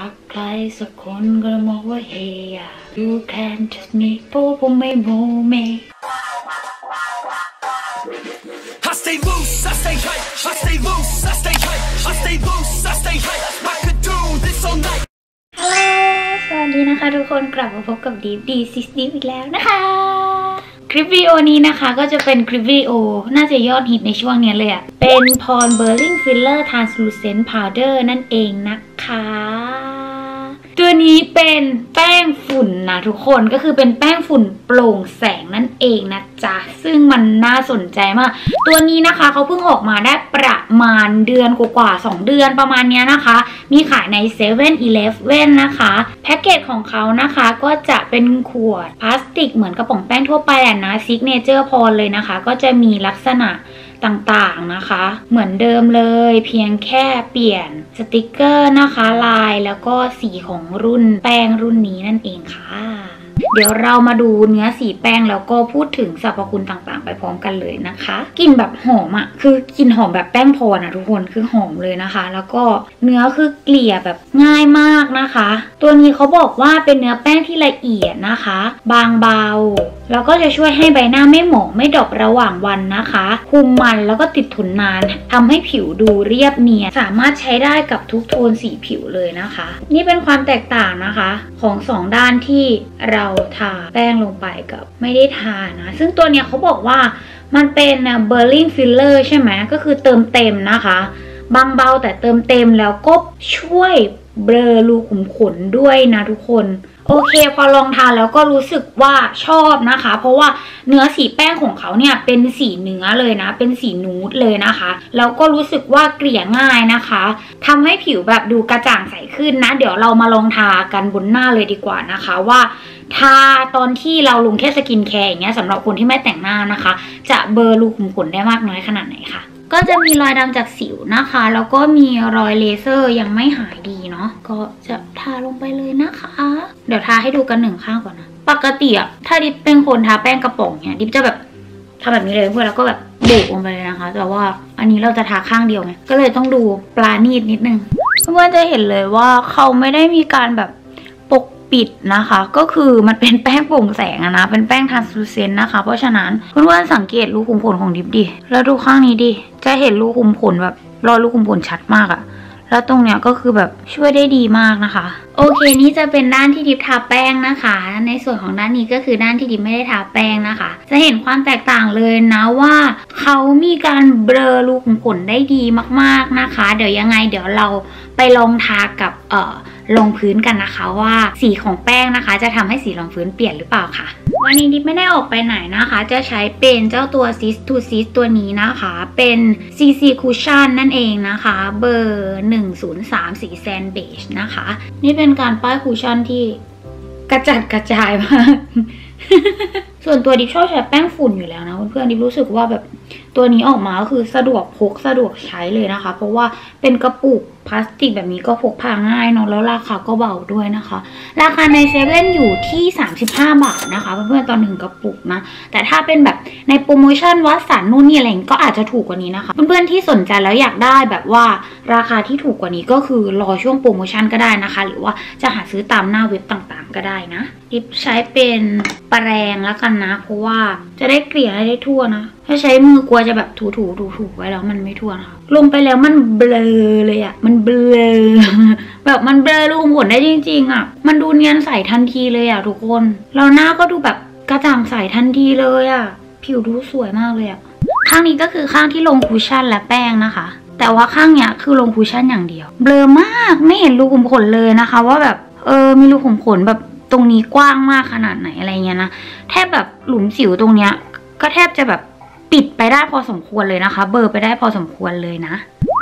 รักใครสักคนก็มองว่าเฮีย You can just me เพราะผมไม่โมเม I stay loose, I stay hype, I stay loose, I stay hype, I stay loose, I stay hype. I could do this all night. ฮัลโหลสวัสดีนะคะทุกคนกลับมาพบกับดีฟดีซิสดีฟอีกแล้วนะคะคลิปวิดีโอนี้นะคะก็จะเป็นคลิปวิดีโอ น่าจะยอดฮิตในช่วงเนี้ยเลยอะเป็นพรเบอร์ลิงฟิลเลอร์ทรานสลูเซนต์พาวเดอร์นั่นเองนะคะ ตัวนี้เป็นแป้งฝุ่นนะทุกคนก็คือเป็นแป้งฝุ่นโปร่งแสงนั่นเองนะจ๊ะ ซึ่งมันน่าสนใจมาก ตัวนี้นะคะเขาเพิ่งออกมาได้ประมาณเดือนกว่าๆ2เดือนประมาณเนี้ยนะคะ มีขายใน7 e เ e ่ e อนะคะ แพ็กเกจของเขานะคะก็จะเป็นขวดพลาสติกเหมือนกระป๋องแป้งทั่วไปแหละนะซิกเนเจอร์พอเลยนะคะ ก็จะมีลักษณะ ต่างๆนะคะ เหมือนเดิมเลยเพียงแค่เปลี่ยนสติกเกอร์นะคะ ลายแล้วก็สีของรุ่นแป้งรุ่นนี้นั่นเองค่ะ เดี๋ยวเรามาดูเนื้อสีแป้งแล้วก็พูดถึงสรรพคุณต่างๆ ไปพร้อมกันเลยนะคะกลิ่นแบบหอมอะ่ะคือกลิ่นหอมแบบแป้งพรนะทุกคนคือหอมเลยนะคะ แล้วก็เนื้อคือเกลี่ยแบบง่ายมากนะคะ ตัวนี้เขาบอกว่าเป็นเนื้อแป้งที่ละเอียดนะคะ บางเบา แล้วก็จะช่วยให้ใบหน้าไม่หมองไม่ drop ระหว่างวันนะคะ คุมมันแล้วก็ติดทนนานทำให้ผิวดูเรียบเนียน สามารถใช้ได้กับทุกโทนสีผิวเลยนะคะ นี่เป็นความแตกต่างนะคะของสองด้านที่เราทาแป้งลงไปกับไม่ได้ทานะ ซึ่งตัวเนี้ยเขาบอกว่ามันเป็น Blurring Filler ใช่ไหมก็คือเติมเต็มนะคะบางเบาแต่เติมเต็มแล้วก็ช่วยเบลอรูขุมขนด้วยนะทุกคน โอเคพอลองทาแล้วก็รู้สึกว่าชอบนะคะ เพราะว่าเนื้อสีแป้งของเขาเนี่ยเป็นสีเนื้อเลยนะ เป็นสีนูดเลยนะคะแล้วก็รู้สึกว่าเกลี่ยง่ายนะคะทำให้ผิวแบบดูกระจ่างใสขึ้นนะ เดี๋ยวเรามาลองทากันบนหน้าเลยดีกว่านะคะว่าทาตอนที่เราลงแค่สกินแคร์อย่างเงี้ยสำหรับคนที่ไม่แต่งหน้านะคะ จะเบลอรูขุมขนได้มากน้อยขนาดไหนคะก็จะมีรอยดำจากสิวนะคะ แล้วก็มีรอยเลเซอร์ยังไม่หายดี นาะก็จะทาลงไปเลยนะคะ เดี๋ยวทาให้ดูกันหนึ่งข้างก่อนนะ ปกติอะถ้าดิบเป็นคนทาแป้งกระป๋องเนี่ยดิบจะแบบทำแบบนี้เลยเพื่อแล้วก็แบบโบกลงไปเลยนะคะ แต่ว่าอันนี้เราจะทาข้างเดียวไงก็เลยต้องดูปลาณีดนิดนึงเพื่อนจะเห็นเลยว่าเขาไม่ได้มีการแบบปกปิดนะคะ ก็คือมันเป็นแป้งโปร่งแสงอะนะ เป็นแป้งทรานสลูเซนต์นะคะ เพราะฉะนั้นเพื่อนๆสังเกตรูขุมขนของดิบดิแล้วดูข้างนี้ดิจะเห็นรูขุมขนแบบรอยรูขุมขนชัดมากอะ แล้วตรงเนี้ยก็คือแบบช่วยได้ดีมากนะคะ โอเคนี่จะเป็นด้านที่ดิบทาแป้งนะคะ ในส่วนของด้านนี้ก็คือด้านที่ดิบไม่ได้ทาแป้งนะคะ จะเห็นความแตกต่างเลยนะว่าเขามีการเบลอรูขุมขนได้ดีมากๆนะคะ เดี๋ยวยังไงเดี๋ยวเราไปลองทากับเอ่อลงพื้นกันนะคะว่าสีของแป้งนะคะ จะทำให้สีรองพื้นเปลี่ยนหรือเปล่าค่ะ วันนี้ดิบไม่ได้ออกไปไหนนะคะ จะใช้เป็นเจ้าตัว Sis to Sis ตัวนี้นะคะ เป็น CC Cushion นั่นเองนะคะ เบอร์ 103 สีแซนเบจนะคะ นี่เป็นการป้ายคูชั่นที่กระจัดกระจายมาก ส่วนตัวดิบชอบใช้แป้งฝุ่นอยู่แล้วนะเพื่อนๆดิบรู้สึกว่าแบบตัวนี้ออกมาก็คือสะดวกพกสะดวกใช้เลยนะคะ เพราะว่าเป็นกระปุกพลาสติกแบบนี้ก็พกพาง่ายเนาะแล้วราคาก็เบาด้วยนะคะ ราคาในเซเว่นอยู่ที่ 35 บาทนะคะเพื่อนๆตอนหนึ่งกระปุกนะแต่ถ้าเป็นแบบในโปรโมชั่นวัดสันนู่นนี่อะไรก็อาจจะถูกกว่านี้นะคะ เพื่อนๆที่สนใจแล้วอยากได้แบบว่าราคาที่ถูกกว่านี้ก็คือรอช่วงโปรโมชั่นก็ได้นะคะ หรือว่าจะหาซื้อตามหน้าเว็บต่างๆ ก็ได้นะดิบใช้เป็นแปรงแล้วกันนะ เพราะว่าจะได้เกลี่ยได้ทั่วนะ ถ้าใช้มือกลัวจะแบบถูถูถูถูไว้แล้วมันไม่ทั่วนะคะลงไปแล้วมันเบลอเลยอะมันเบลอแบบมันเบลอรูขุมขนได้จริง ๆอะมันดูเนียนใสทันทีเลยอะทุกคนเราหน้าก็ดูแบบกระจ่างใสทันทีเลยอะผิวดูสวยมากเลยอะข้างนี้ก็คือข้างที่ลง cushion และแป้งนะคะแต่ว่าข้างเนี้ยคือลง cushion อย่างเดียว เบลอมากไม่เห็นรูขุมขนเลยนะคะ ว่าแบบเออมีรูขุมขนแบบตรงนี้กว้างมากขนาดไหนอะไรเงี้ยนะ แบแบบหลุมสิวตรงเนี้ย ก็แทบจะแบบปิดไปได้พอสมควรเลยนะคะ เบลอไปได้พอสมควรเลยนะ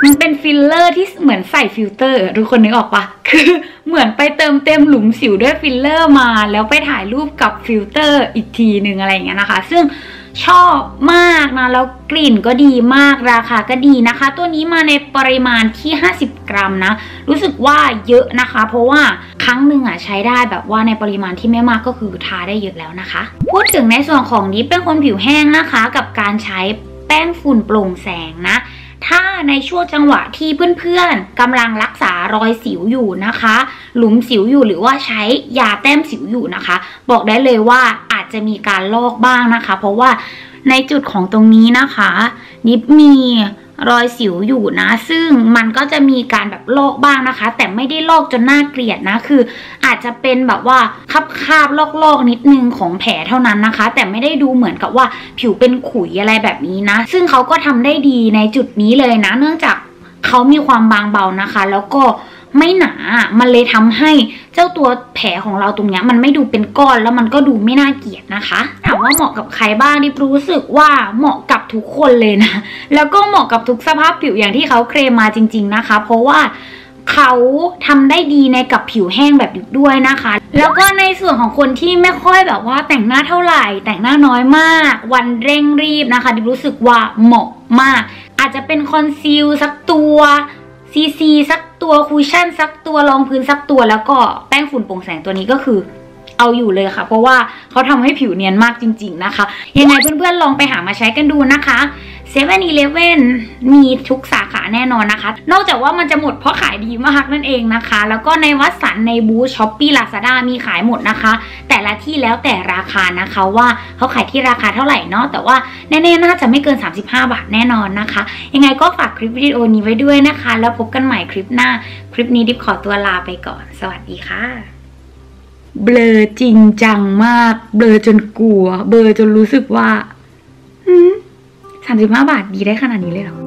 มันเป็นฟิลเลอร์ที่เหมือนใส่ฟิลเตอร์ทุกคนนึกออกปะคือเหมือนไปเติมเต็มหลุมสิวด้วยฟิลเลอร์มา แล้วไปถ่ายรูปกับฟิลเตอร์อีกทีหนึ่งอะไรอย่างเงี้ยนะคะ ซึ่งชอบมากนะ แล้วกลิ่นก็ดีมากราคาก็ดีนะคะ ตัวนี้มาในปริมาณที่50 กรัมนะ รู้สึกว่าเยอะนะคะ เพราะว่าครั้งหนึ่งอะใช้ได้แบบว่าในปริมาณที่ไม่มากก็คือทาได้เยอะแล้วนะคะ พูดถึงในส่วนของนี้เป็นคนผิวแห้งนะคะ กับการใช้แป้งฝุ่นโปร่งแสงนะถ้าในช่วงจังหวะที่เพื่อนๆกำลังรักษารอยสิวอยู่นะคะ หลุมสิวอยู่หรือว่าใช้ยาแต้มสิวอยู่นะคะ บอกได้เลยว่าอาจจะมีการลอกบ้างนะคะ เพราะว่าในจุดของตรงนี้นะคะ นิบมี รอยสิวอยู่นะ ซึ่งมันก็จะมีการแบบลอกบ้างนะคะ แต่ไม่ได้ลอกจนน่าเกลียดนะ คืออาจจะเป็นแบบว่าคับคาบๆลอกๆนิดนึงของแผลเท่านั้นนะคะ แต่ไม่ได้ดูเหมือนกับว่าผิวเป็นขุยอะไรแบบนี้นะ ซึ่งเขาก็ทำได้ดีในจุดนี้เลยนะ เนื่องจากเขามีความบางเบานะคะ แล้วก็ ไม่หนา มันเลยทำให้เจ้าตัวแผลของเราตรงเนี้ยมันไม่ดูเป็นก้อนแล้วมันก็ดูไม่น่าเกลียดนะคะถามว่าเหมาะกับใครบ้างดิบรู้สึกว่าเหมาะกับทุกคนเลยนะ แล้วก็เหมาะกับทุกสภาพผิวอย่างที่เขาเคลมมาจริง ๆนะคะ เพราะว่าเขาทำได้ดีในกับผิวแห้งแบบด้วยนะคะ แล้วก็ในส่วนของคนที่ไม่ค่อยแบบว่าแต่งหน้าเท่าไหร่ แต่งหน้าน้อยมาก วันเร่งรีบนะคะดีพรู้สึกว่าเหมาะมาก อาจจะเป็น conceal สักตัว ซีซีสักตัว cushion สักตัวรองพื้นสักตัวแล้วก็แป้งฝุ่นโปร่งแสงตัวนี้ก็คือ เอาอยู่เลยค่ะ เพราะว่าเขาทำให้ผิวเนียนมากจริง ๆนะคะ ยังไงเพื่อนๆลองไปหามาใช้กันดูนะคะเซเว่นอีเลฟเว่นมีทุกสาขาแน่นอนนะคะ นอกจากว่ามันจะหมดเพราะขายดีมากนั่นเองนะคะ แล้วก็ในวัตสันในบูทส์ ช้อปปี้ลาซาด้ามีขายหมดนะคะ แต่ละที่แล้วแต่ราคานะคะว่าเขาขายที่ราคาเท่าไหร่เนาะแต่ว่าแน่ๆน่าจะไม่เกิน 35 บาทแน่นอนนะคะ ยังไงก็ฝากคลิปวิดีโอนี้ไว้ด้วยนะคะ แล้วพบกันใหม่คลิปหน้า คลิปนี้ดีพขอตัวลาไปก่อน สวัสดีค่ะ เบลอจริงจังมาก เบลอจนกลัว เบลอจนรู้สึกว่าสามสิบห้าบาทดีได้ขนาดนี้เลยเหรอ